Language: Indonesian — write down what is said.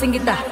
Singgitah.